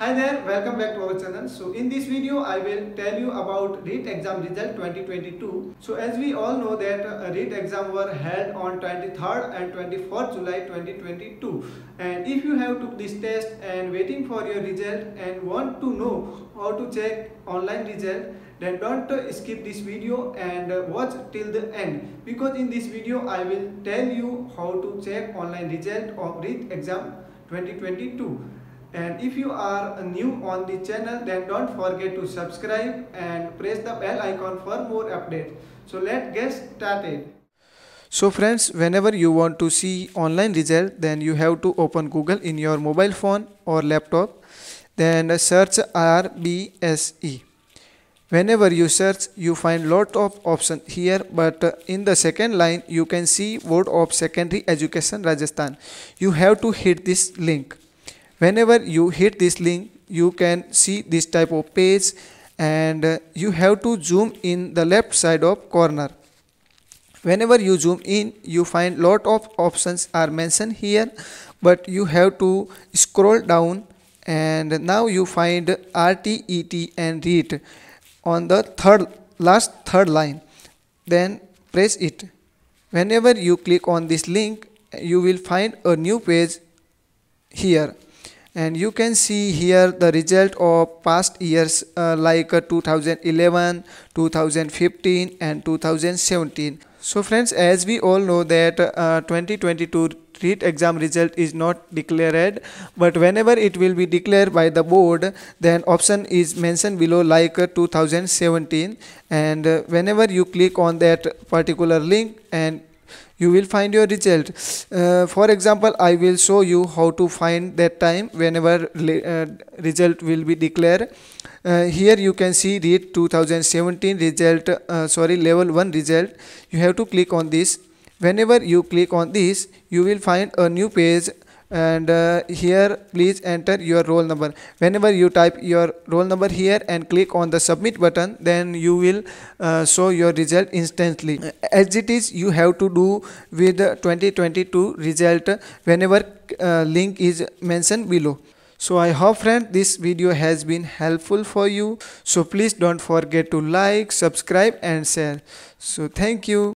Hi there, welcome back to our channel. So in this video, I will tell you about REET exam result 2022. So as we all know that uh, REET exam were held on 23rd and 24th July 2022. And if you have took this test and waiting for your result and want to know how to check online result, then don't uh, skip this video and uh, watch till the end because in this video I will tell you how to check online result of REET exam 2022 and if you are new on the channel then don't forget to subscribe and press the bell icon for more updates. So let's get started. So friends whenever you want to see online result then you have to open google in your mobile phone or laptop. Then search rbse whenever you search you find lot of options here but in the second line you can see board of secondary education rajasthan. You have to hit this link whenever you hit this link you can see this type of page and uh, you have to zoom in the left side of corner. Whenever you zoom in you find lot of options are mentioned here but you have to scroll down and now you find RTET and REET on the third last third line. Then press it. Whenever you click on this link you will find a new page here and you can see here the result of past years uh, like uh, 2011 2015 and 2017 so friends as we all know that uh, 2022 REET exam result is not declared but whenever it will be declared by the board then option is mentioned below like uh, 2017 and uh, whenever you click on that particular link and you will find your result. Uh, for example i will show you how to find that time whenever uh, result will be declared. Uh, here you can see the 2017 result uh, sorry level 1 result. You have to click on this. Whenever you click on this you will find a new page and uh, here please enter your roll number. Whenever you type your roll number here and click on the submit button then you will uh, show your result instantly. As it is you have to do with 2022 result whenever uh, link is mentioned below. So i hope friend this video has been helpful for you. So please don't forget to like subscribe and share. So thank you